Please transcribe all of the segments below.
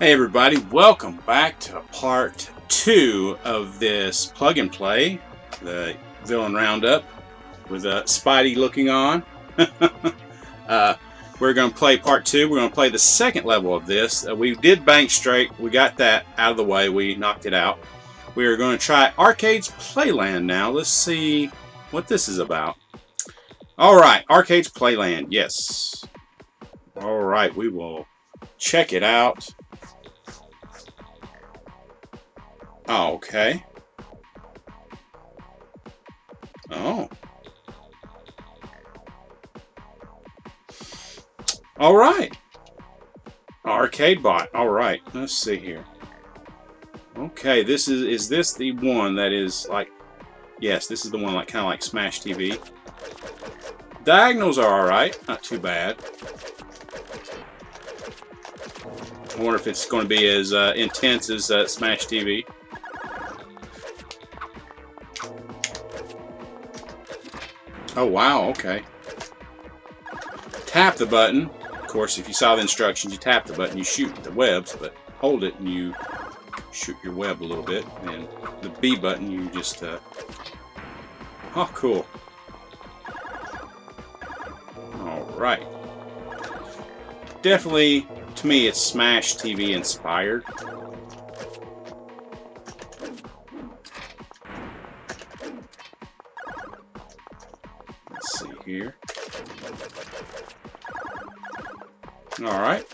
Hey everybody, welcome back to part two of this plug and play, the Villain Roundup, with uh, Spidey looking on. uh, we're going to play part two. We're going to play the second level of this. Uh, we did Bank Straight. We got that out of the way. We knocked it out. We are going to try Arcade's Playland now. Let's see what this is about. All right, Arcade's Playland. Yes. All right, we will check it out. Oh, okay. Oh. All right. Arcade bot. All right. Let's see here. Okay, this is is this the one that is like Yes, this is the one like kind of like Smash TV. Diagonals are all right, not too bad. I wonder if it's going to be as uh, intense as uh, Smash TV. Oh, wow, okay. Tap the button. Of course, if you saw the instructions, you tap the button, you shoot the webs, but hold it and you shoot your web a little bit. And the B button, you just... Uh... Oh, cool. Alright. Definitely, to me, it's Smash TV inspired. Here. All right.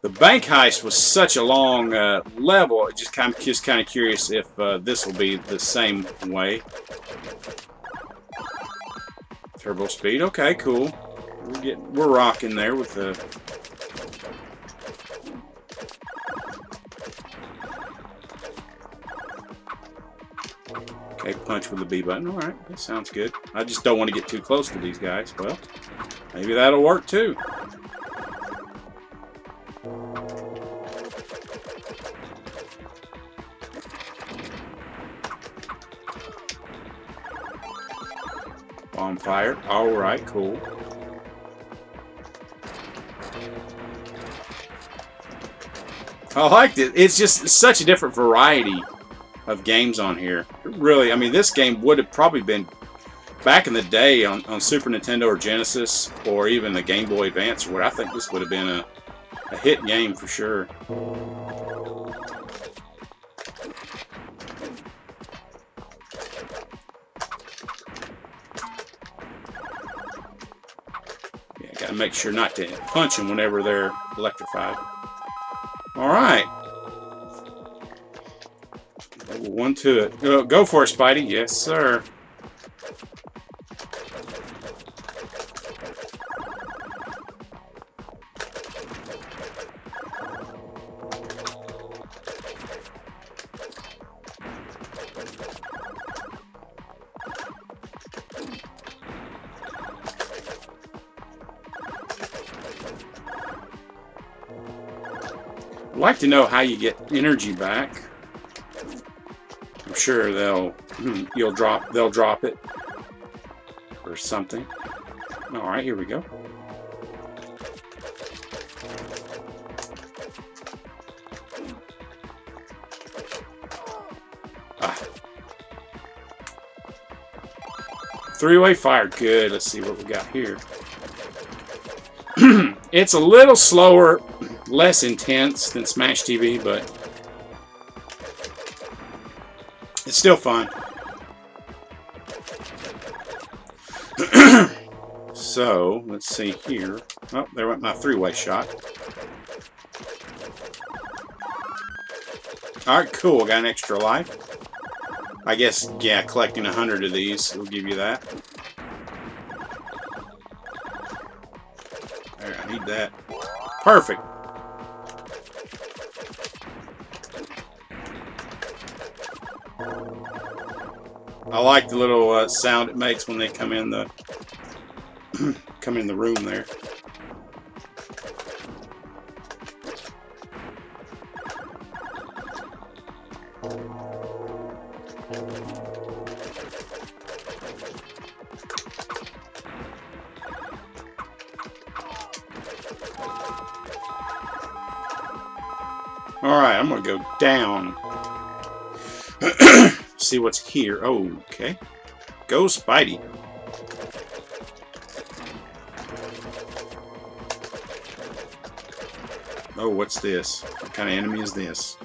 The bank heist was such a long uh, level. Just kind of just kind of curious if uh, this will be the same way. Turbo speed. Okay, cool. We're getting we're rocking there with the punch with the B button. Alright, that sounds good. I just don't want to get too close to these guys. Well, maybe that'll work too. Bomb fired. Alright, cool. I liked it. It's just such a different variety of games on here. Really, I mean, this game would have probably been back in the day on, on Super Nintendo or Genesis or even the Game Boy Advance where I think this would have been a, a hit game for sure. Yeah, gotta make sure not to punch them whenever they're electrified. Alright. One to it. Go, go for it, Spidey. Yes, sir. I'd like to know how you get energy back sure they'll you'll drop they'll drop it or something. All right, here we go. Ah. Three-way fire. Good. Let's see what we got here. it's a little slower, less intense than Smash TV, but still fun. so, let's see here. Oh, there went my three-way shot. Alright, cool. Got an extra life. I guess, yeah, collecting a hundred of these will give you that. There, I need that. Perfect. I like the little uh, sound it makes when they come in the come in the room there. Alright, I'm gonna go down. See what's here. Oh, okay. Go Spidey. Oh, what's this? What kind of enemy is this?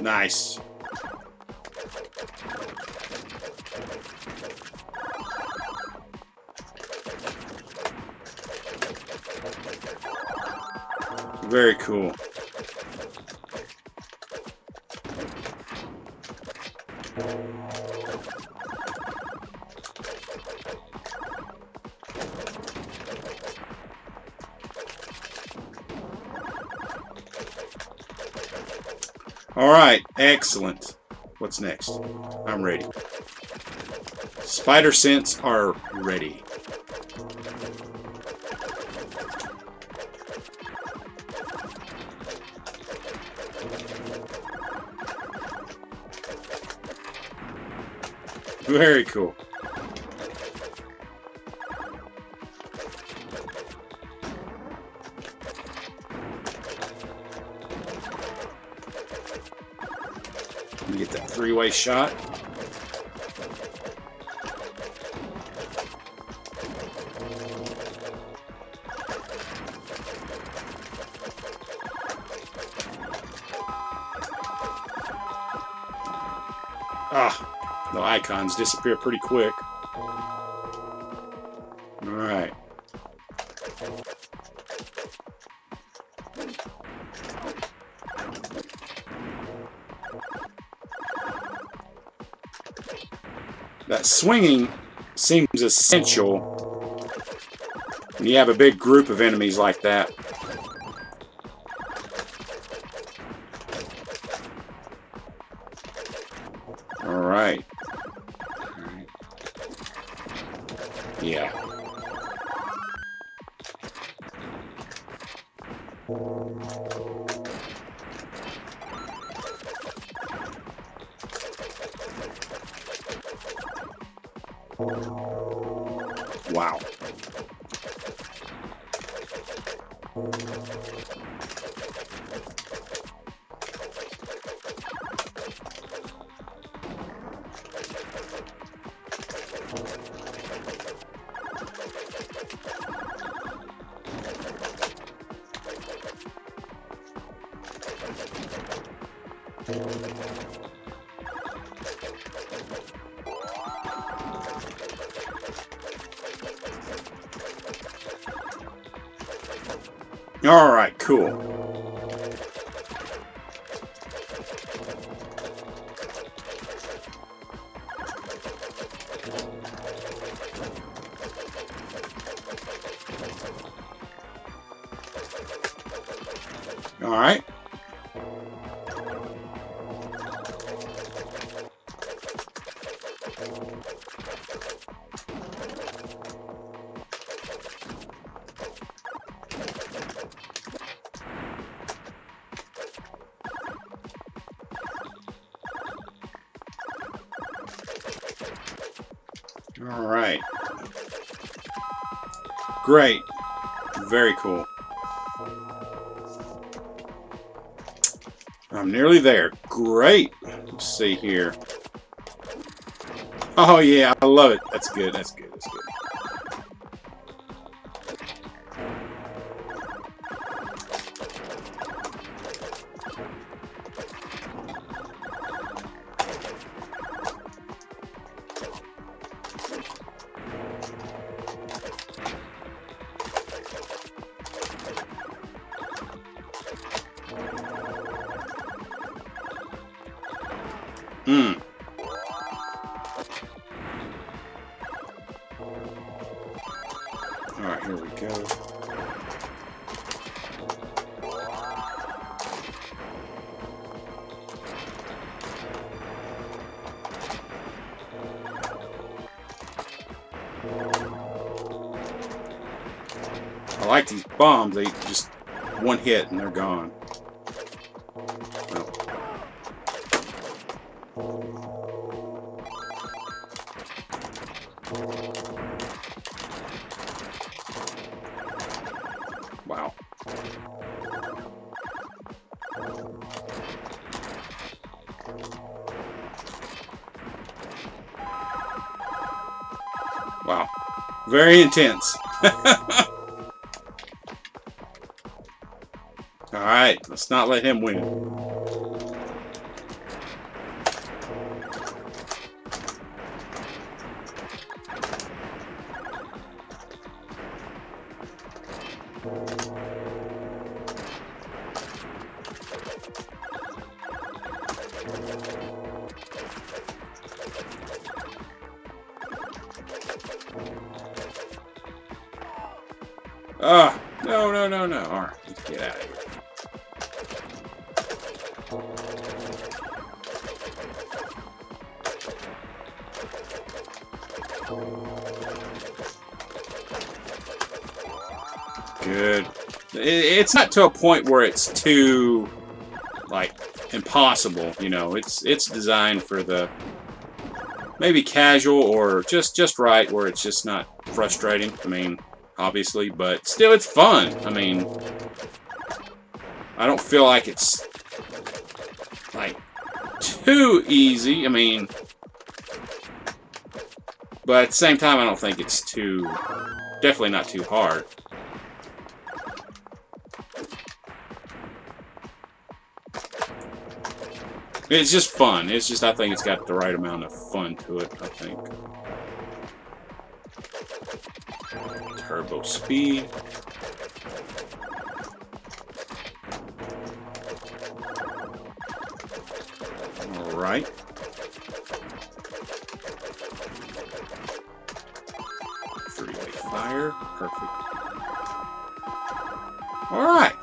Nice. Very cool. Alright, excellent. What's next? I'm ready. Spider sense are ready. Very cool. Get that three-way shot. Ah, the icons disappear pretty quick. Alright. That swinging seems essential when you have a big group of enemies like that. All right. All right. Great. Very cool. I'm nearly there. Great. Let's see here. Oh yeah, I love it. That's good. That's good. hit and they're gone. Wow. Wow. Very intense. let's not let him win. To a point where it's too, like, impossible. You know, it's it's designed for the maybe casual or just just right where it's just not frustrating. I mean, obviously, but still it's fun. I mean, I don't feel like it's like too easy. I mean, but at the same time, I don't think it's too, definitely not too hard. It's just fun. It's just, I think it's got the right amount of fun to it, I think. Turbo speed. Alright. Three-way fire. Perfect. Alright.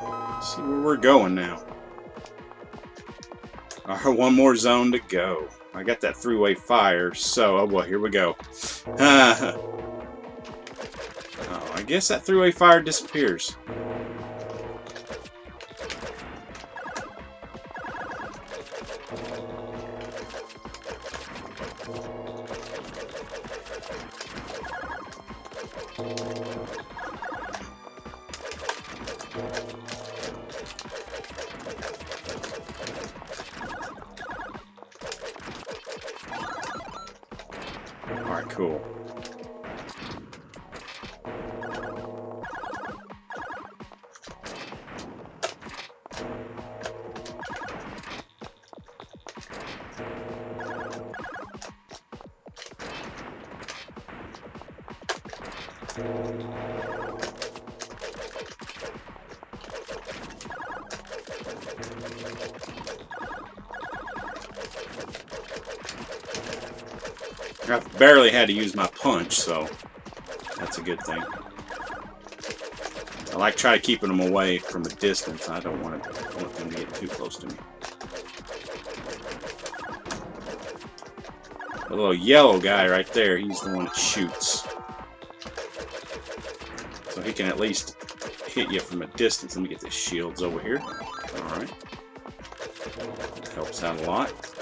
See where we're going now. One more zone to go. I got that three-way fire, so, oh boy, here we go. Oh, I guess that three-way fire disappears. I've barely had to use my punch, so that's a good thing. I like try to keeping them away from a distance. I don't want, to, want them to get too close to me. The little yellow guy right there, he's the one that shoots. So he can at least hit you from a distance. Let me get the shields over here. Alright. Helps out a lot.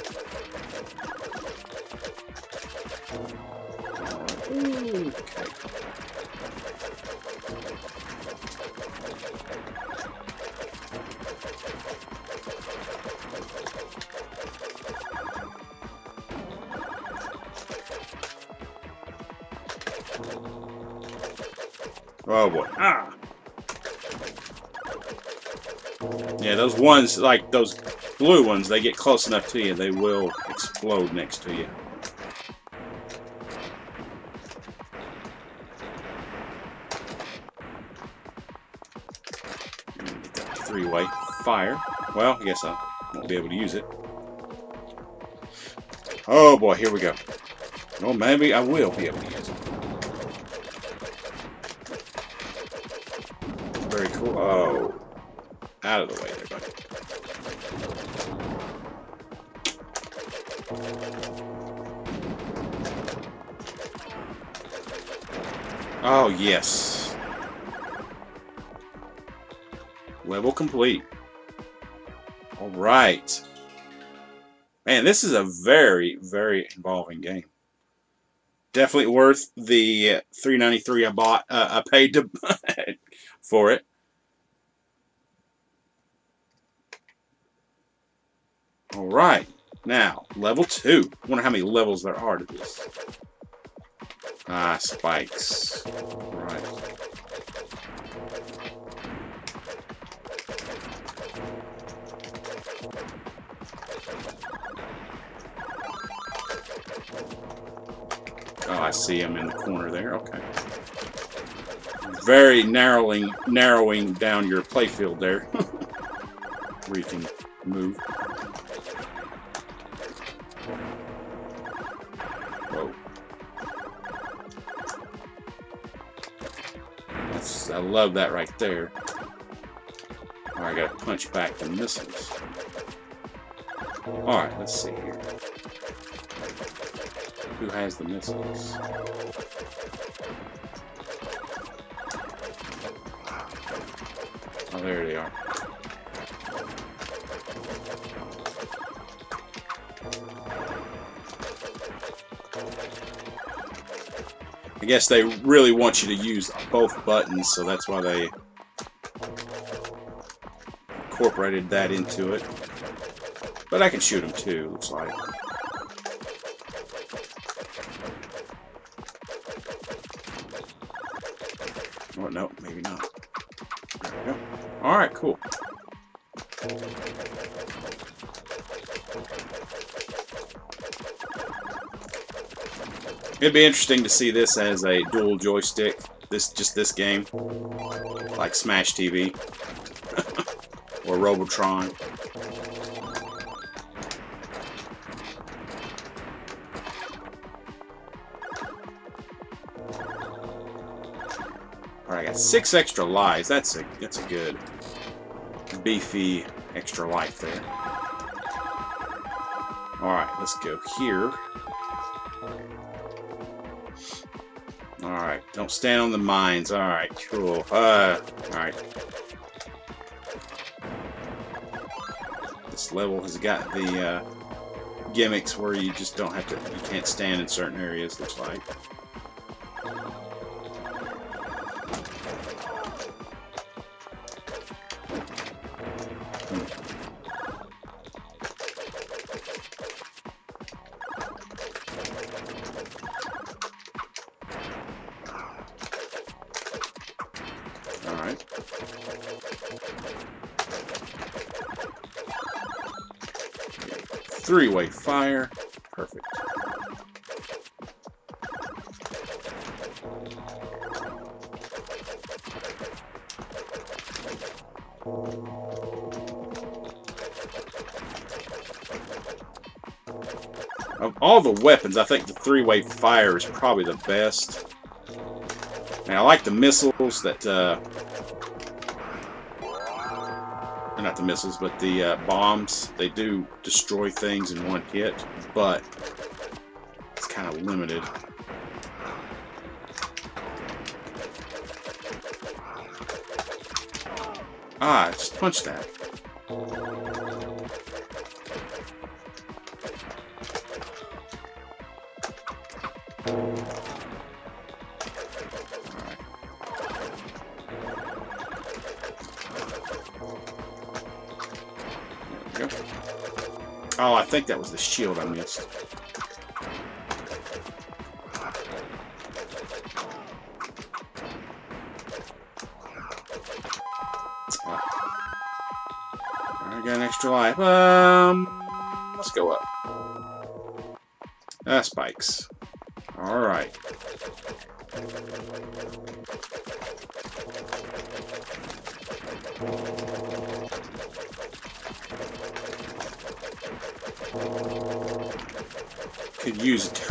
Oh boy. Ah! Yeah, those ones, like those blue ones, they get close enough to you, they will explode next to you. Fire. Well, I guess I won't be able to use it. Oh boy, here we go. Well, maybe I will be able to use it. Very cool. Oh. Out of the way there, buddy. Oh, yes. Level complete. Alright. Man, this is a very, very involving game. Definitely worth the 393 I bought. Uh, I paid to for it. Alright, now, level 2. wonder how many levels there are to this. Ah, spikes. Right. I see him in the corner there. Okay. Very narrowing, narrowing down your playfield there. Where you can move. Whoa. That's, I love that right there. Oh, I gotta punch back the missiles. Alright, let's see here. Who has the missiles? Oh, there they are. I guess they really want you to use both buttons, so that's why they incorporated that into it. But I can shoot them too, looks like. No, maybe not. There we go. Alright, cool. It'd be interesting to see this as a dual joystick. This just this game, like Smash TV or Robotron. Six extra lives. That's a that's a good beefy extra life there. All right, let's go here. Alright, don't stand on the mines. Alright, cool. Uh, alright. This level has got the uh, gimmicks where you just don't have to, you can't stand in certain areas, looks like. Fire. Perfect. Of all the weapons, I think the three-way fire is probably the best. And I like the missiles that, uh, not the missiles, but the uh, bombs. They do destroy things in one hit, but it's kind of limited. Ah, just punch that. Think that was the shield I missed. I got an extra life. Um, let's go up. Ah, spikes.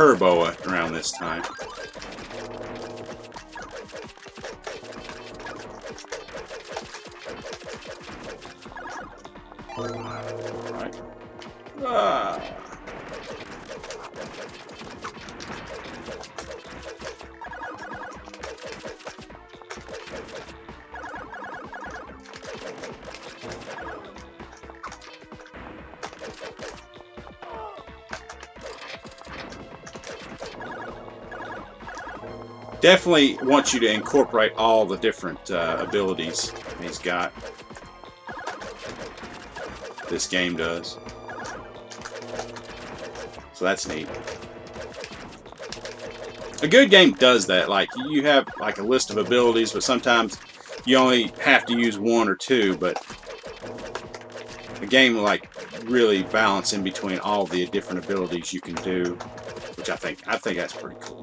Turbo around this time. Definitely want you to incorporate all the different uh, abilities he's got. This game does. So that's neat. A good game does that. Like, you have like a list of abilities, but sometimes you only have to use one or two, but a game like really balance in between all the different abilities you can do, which I think I think that's pretty cool.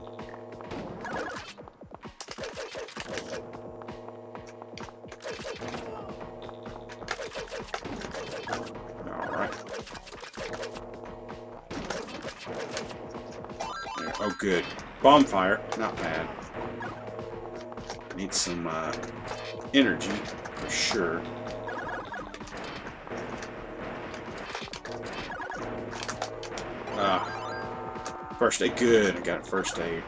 Bonfire, not bad. Need some uh, energy for sure. Ah, first aid, good. I got first aid.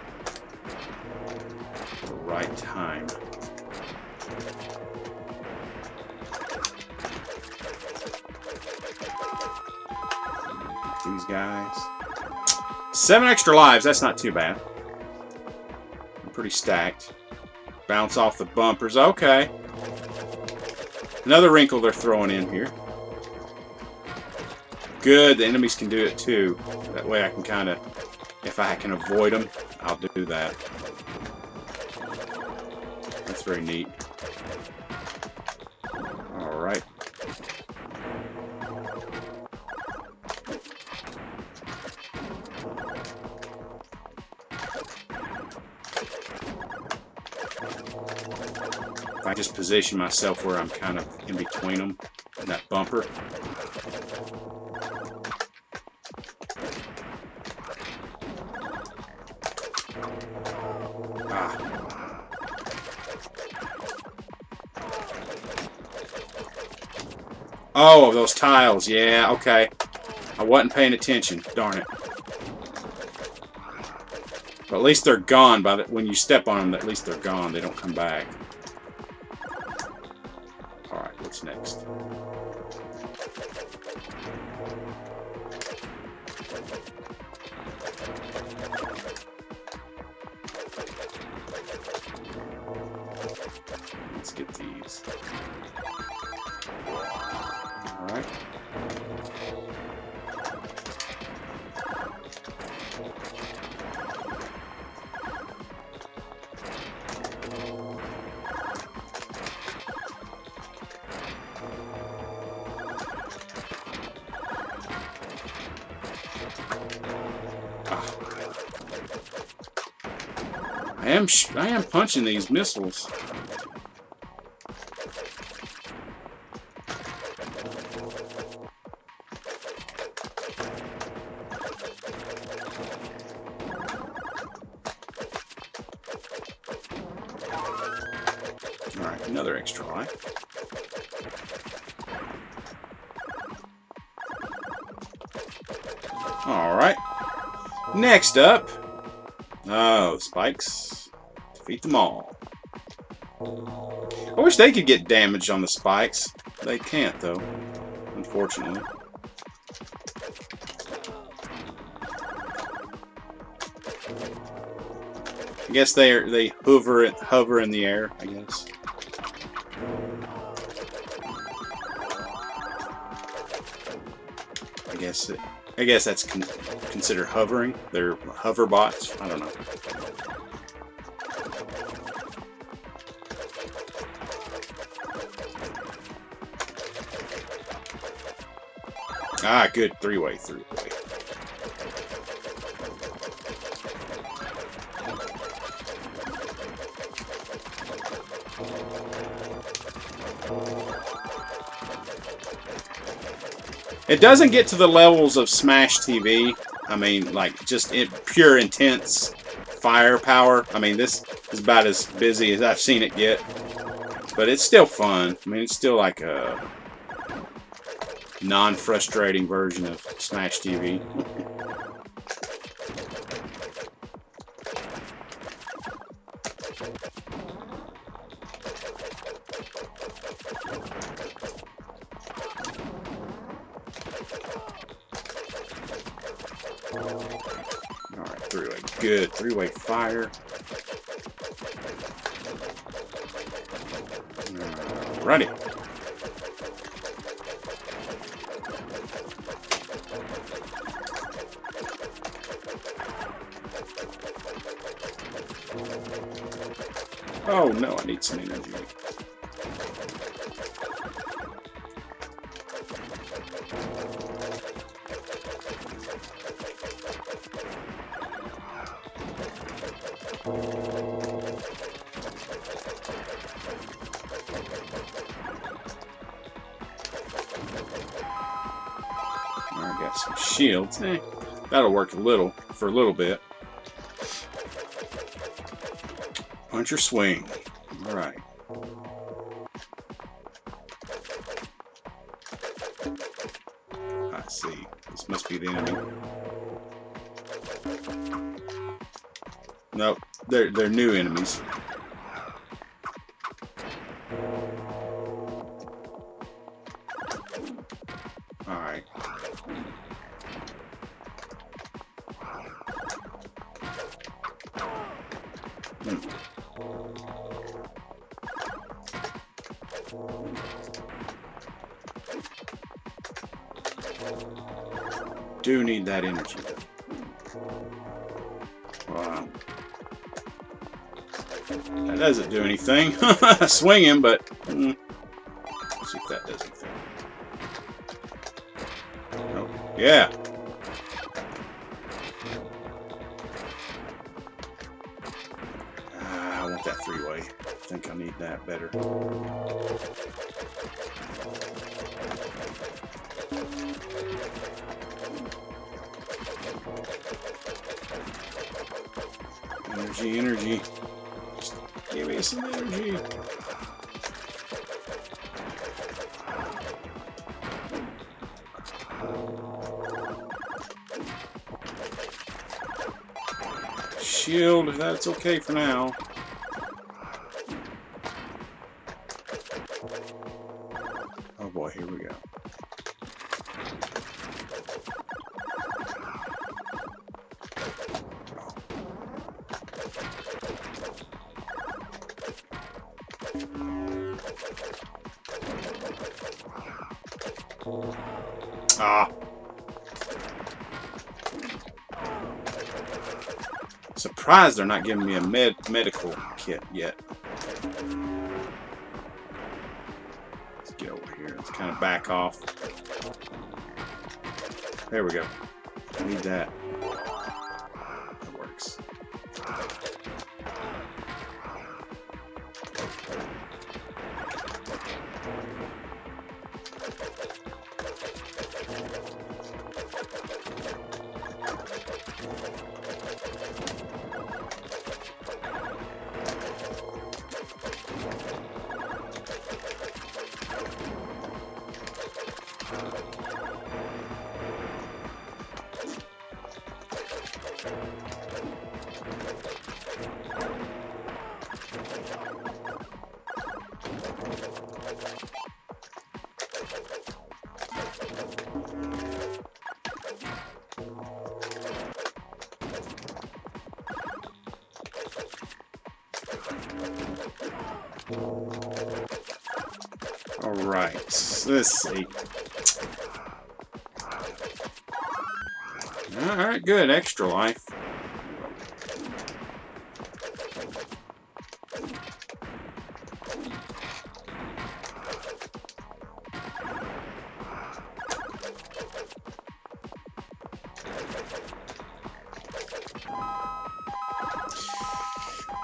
The right time. These guys. Seven extra lives, that's not too bad. Pretty stacked. Bounce off the bumpers, okay. Another wrinkle they're throwing in here. Good, the enemies can do it too. That way I can kind of, if I can avoid them, I'll do that. That's very neat. Position myself where I'm kind of in between them, and that bumper, Ah. Oh, those tiles. Yeah, okay. I wasn't paying attention. Darn it. But at least they're gone by the, when you step on them. At least they're gone. They don't come back. Punching these missiles. Alright, another extra life. Alright. Next up. Oh, spikes. Defeat them all. I wish they could get damaged on the spikes. They can't, though. Unfortunately. I guess they are, they hover hover in the air. I guess. I guess it, I guess that's con considered hovering. They're hover bots. I don't know. Ah, good three-way, three-way. It doesn't get to the levels of Smash TV. I mean, like, just in pure intense firepower. I mean, this is about as busy as I've seen it get. But it's still fun. I mean, it's still like a non-frustrating version of Smash TV. Alright, three-way. Good. Three-way fire. Alrighty. Oh no, I need some energy. I got some shields. Eh, that'll work a little for a little bit. Or swing. All right. I see. This must be the enemy. Nope, they're they're new enemies. Anything. Swing him, but mm, see if that does anything. Oh, yeah. Ah, I want that three-way. I think I need that better. Energy, energy. Me some energy. Shield, that's okay for now. Surprised they're not giving me a med medical kit yet. Let's get over here. Let's kind of back off. There we go. I need that. All right, let's see. All right, good. Extra life.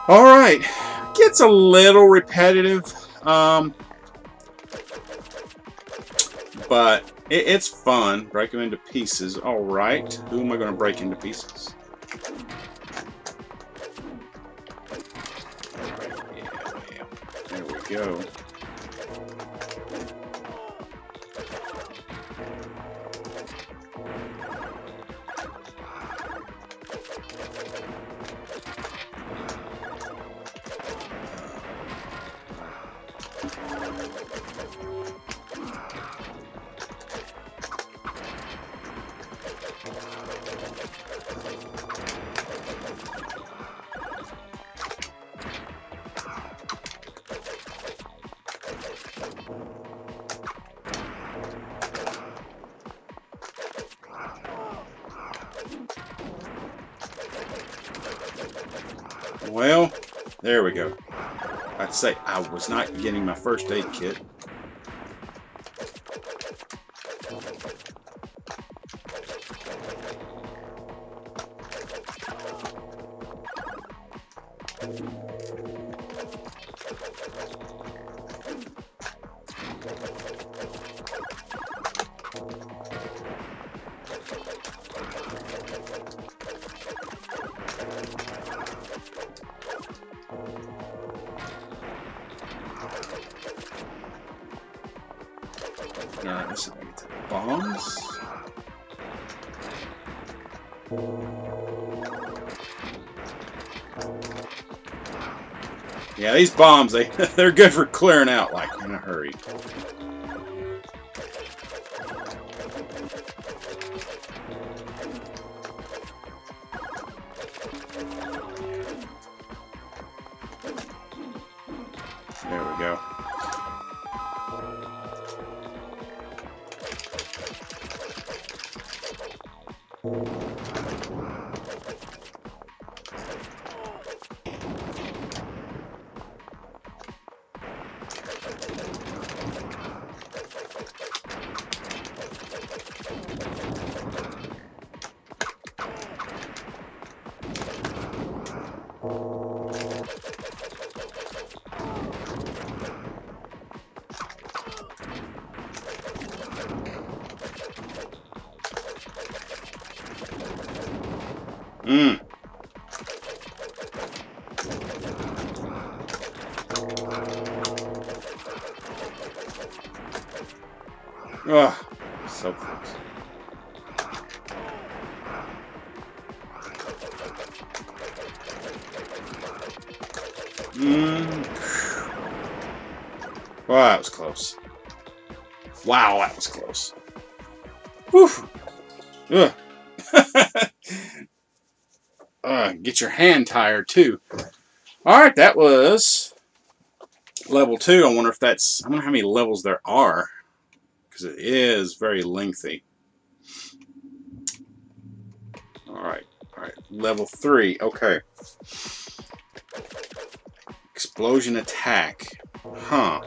All right, gets a little repetitive, um, but it, it's fun. Break them into pieces. All right, who am I going to break into pieces? There we go. I'd say I was not getting my first aid kit. These bombs, they, they're good for clearing out, like, in a hurry. Ugh, so close. Mmm. Wow, that was close. Wow, that was close. Whew. Ugh. get your hand tired too. All right, that was level two. I wonder if that's, I wonder how many levels there are because it is very lengthy. All right, all right, level three. Okay. Explosion attack. Huh.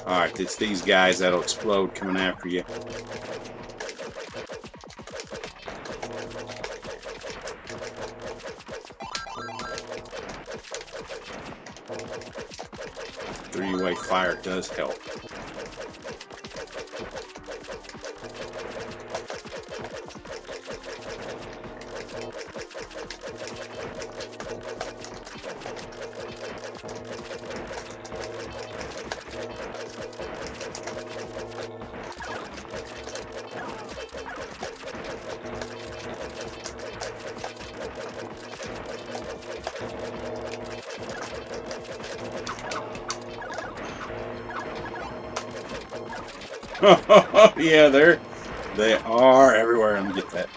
Alright, it's these guys that'll explode coming after you. Three-way fire does help. yeah, they're they are everywhere. Let me get that.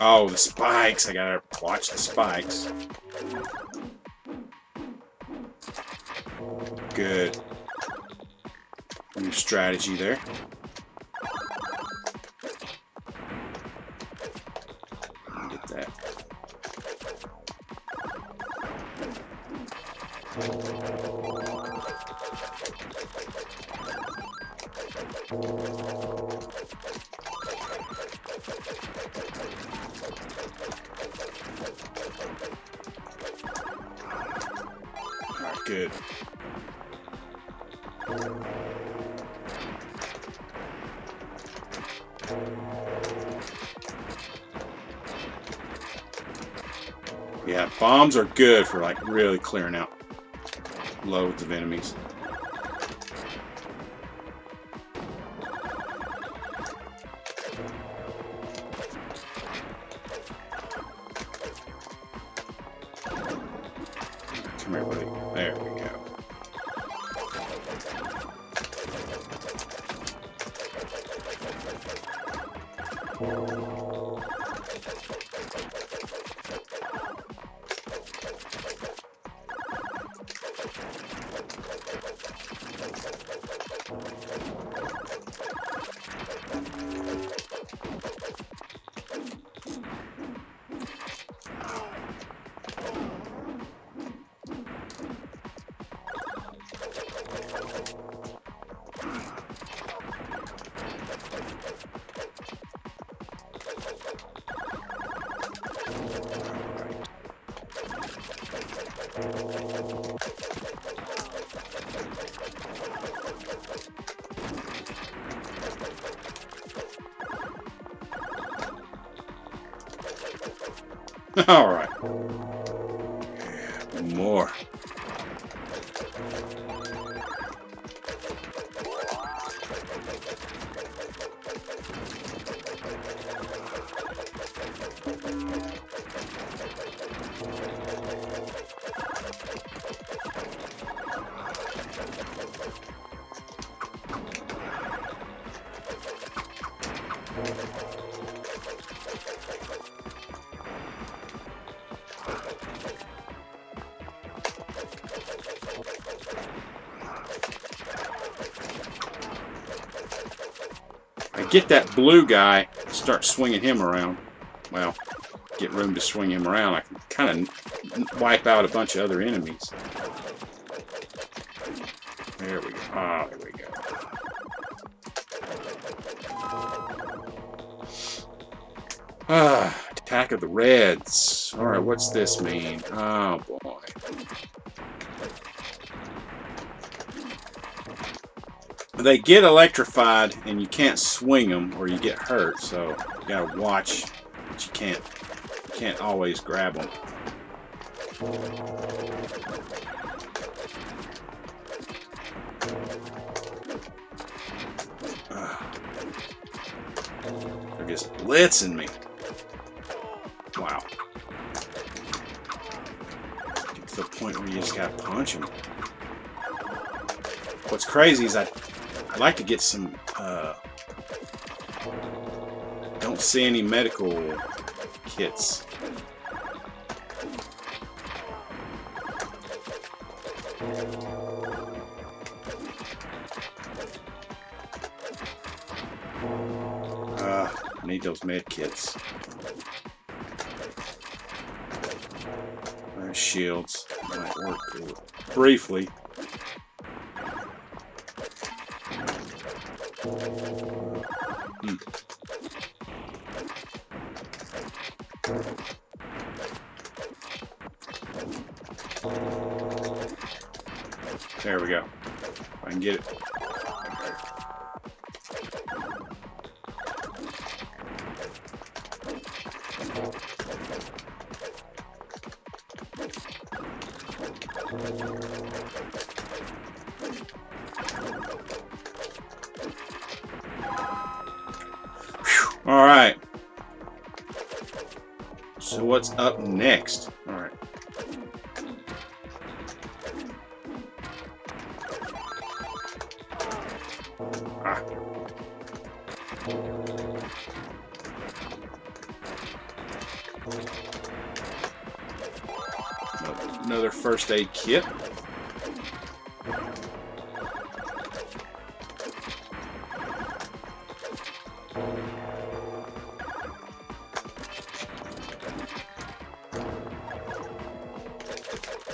Oh, the spikes. I gotta watch the spikes. Good. New strategy there. Are good for like really clearing out loads of enemies. Come here, buddy. There we go. Alright. More. Get that blue guy, start swinging him around. Well, get room to swing him around. I can kind of wipe out a bunch of other enemies. There we go. Ah, there we go. Ah, attack of the Reds. Alright, what's this mean? Oh, boy. They get electrified and you can't swing them or you get hurt, so you gotta watch but you can't you can't always grab them. Ah. They're just blitzing me. Wow. Get to the point where you just gotta punch them. What's crazy is I, I'd like to get some, uh, don't see any medical kits. Uh, need those med kits. Shields might work briefly. There we go. I can get it. All right. So what's up next? First aid kit.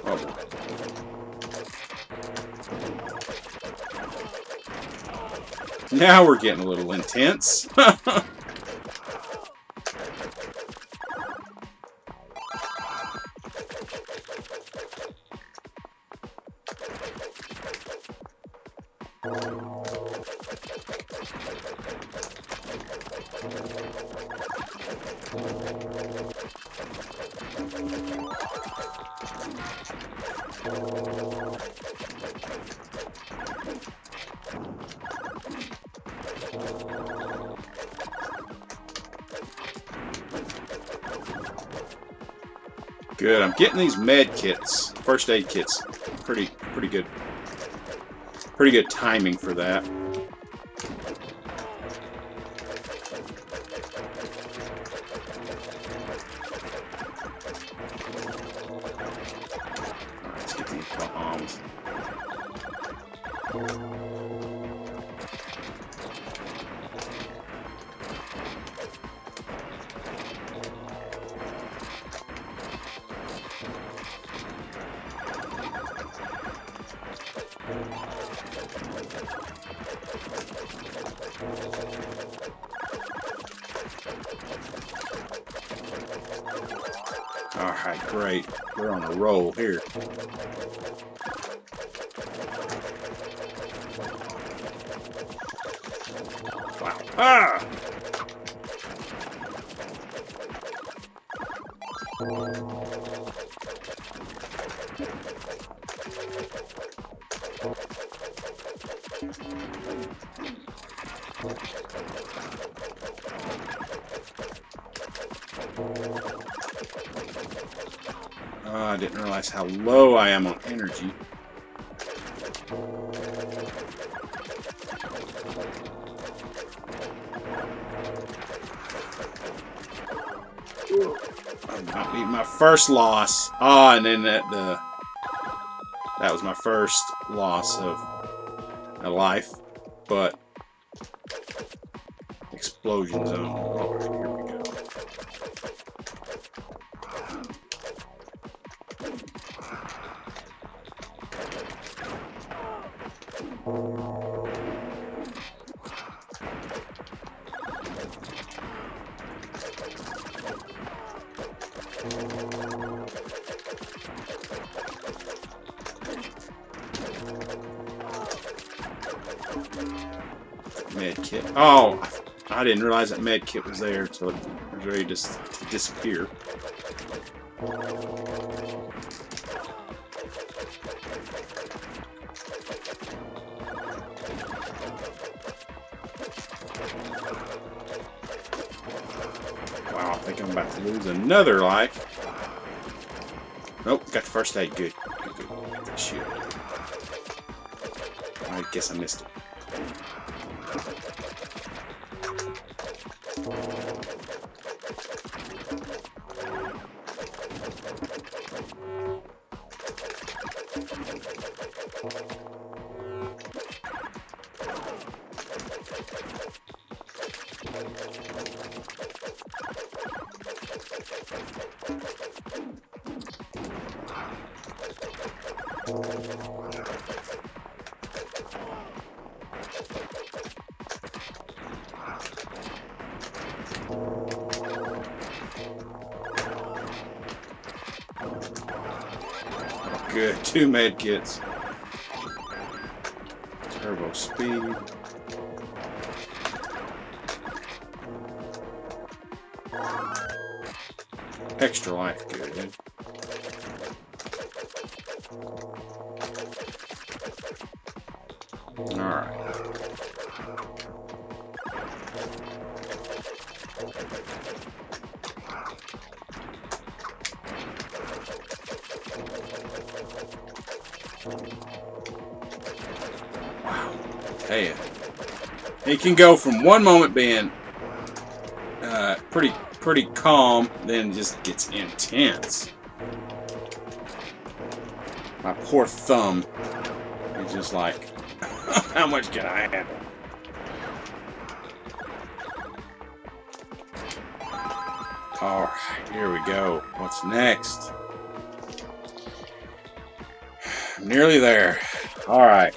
Oh now we're getting a little intense. Good. I'm getting these med kits, first aid kits. Pretty, pretty good. Pretty good timing for that. Ah, I didn't realize how low I am on energy. First loss. Ah, oh, and then that the that was my first loss of a life, but explosion zone. Oh, Oh, I didn't realize that med kit was there until it was ready to dis disappear. Wow, I think I'm about to lose another life. Nope, got the first aid. Good. Good, good. Shield. I guess I missed it. Good, two med kits. Turbo speed. Extra life can go from one moment being uh, pretty pretty calm, then just gets intense. My poor thumb is just like, how much can I handle? Alright, here we go. What's next? Nearly there. Alright.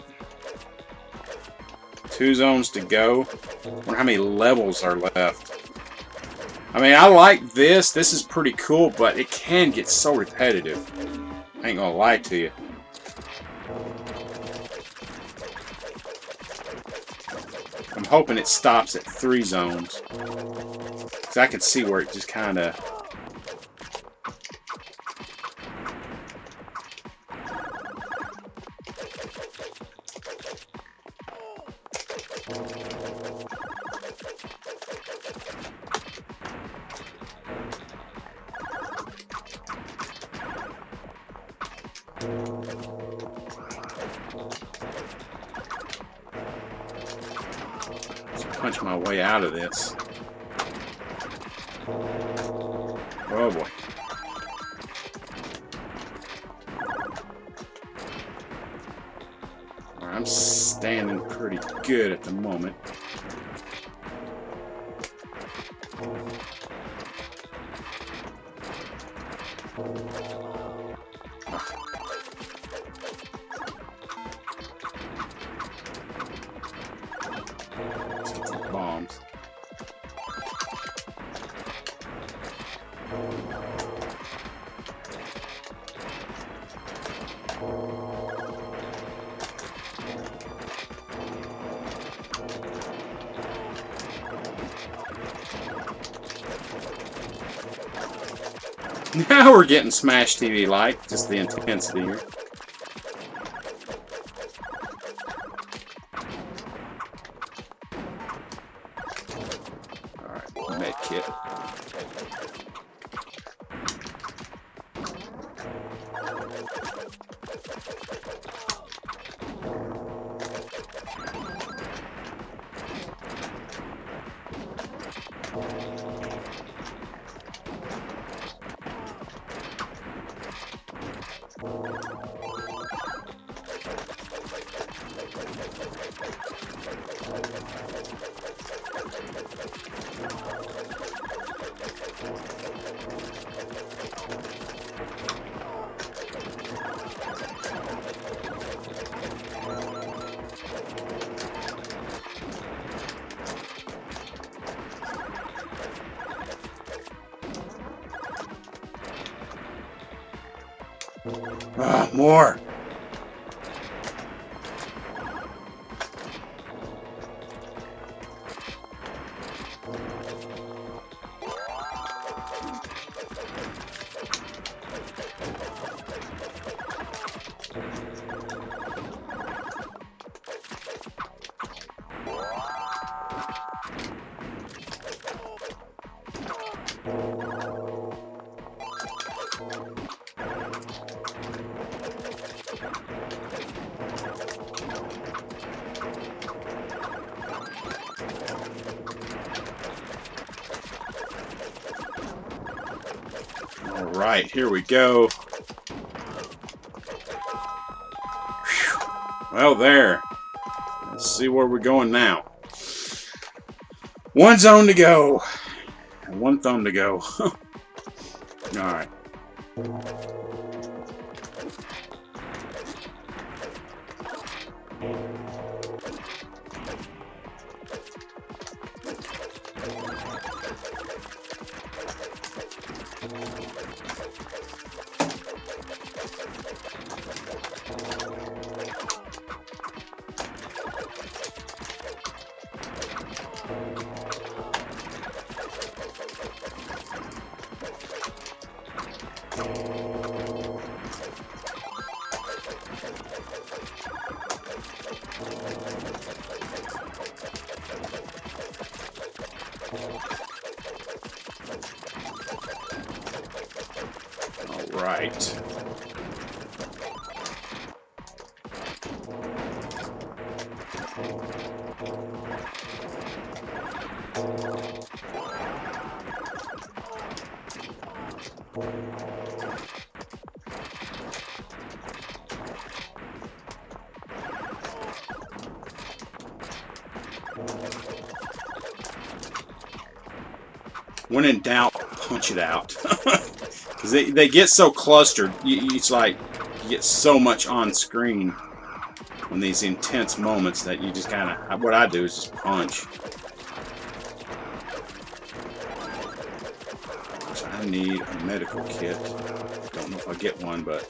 Two zones to go. wonder how many levels are left. I mean, I like this. This is pretty cool, but it can get so repetitive. I ain't gonna lie to you. I'm hoping it stops at three zones. Because I can see where it just kind of punch my way out of this. Oh boy. I'm standing pretty good at the moment. Getting Smash TV like, just the intensity more. Here we go. Well, there. Let's see where we're going now. One zone to go. And one thumb to go. When in doubt, punch it out. Because they, they get so clustered, you, it's like you get so much on screen in these intense moments that you just kind of, what I do is just punch. So I need a medical kit. Don't know if I'll get one, but.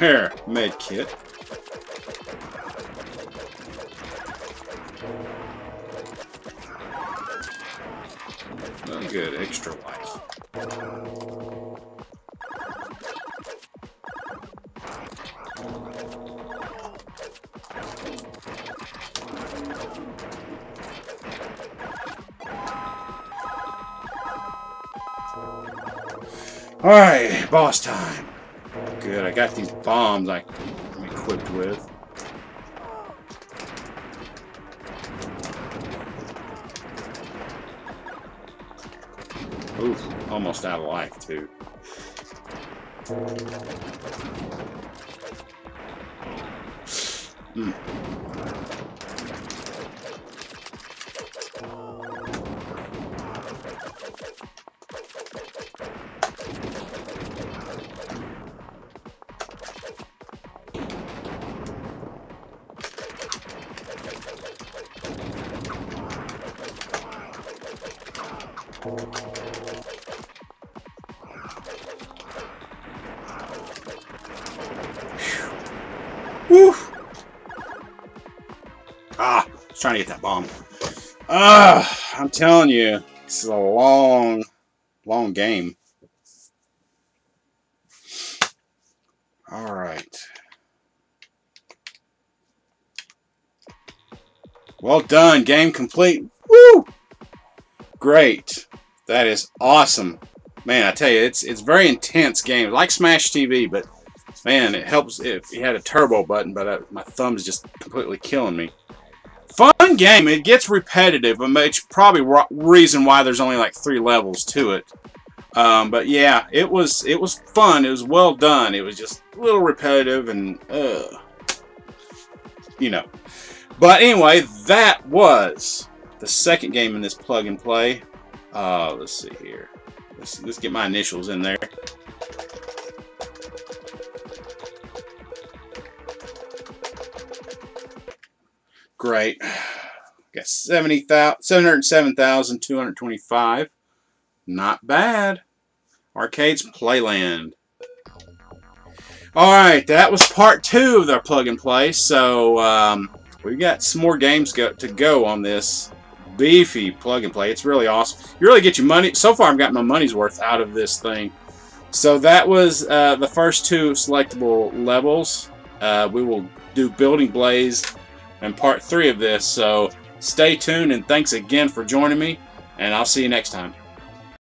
Med kit. Oh, good, extra life. Alright, boss time. Good, I got these bombs I, I'm equipped with. Oof, almost out of life, too. Whew. Ah, I was trying to get that bomb. Ah, I'm telling you, this is a long, long game. All right. Well done. Game complete. Woo! Great. That is awesome. Man, I tell you, it's it's very intense game. Like Smash TV, but man, it helps if you had a turbo button, but uh, my is just completely killing me. Fun game. It gets repetitive, but it's probably reason why there's only like three levels to it. Um, but yeah, it was it was fun. It was well done. It was just a little repetitive and uh, you know. But anyway, that was the second game in this plug and play. Uh, let's see here. Let's, let's get my initials in there. Great. Got 70, 707,225. Not bad. Arcade's Playland. Alright, that was part two of their plug and play. So, um, we've got some more games go to go on this beefy plug and play. It's really awesome. You really get your money. So far, I've got my money's worth out of this thing. So that was uh, the first two selectable levels. Uh, we will do Building Blaze and part three of this. So stay tuned and thanks again for joining me. And I'll see you next time.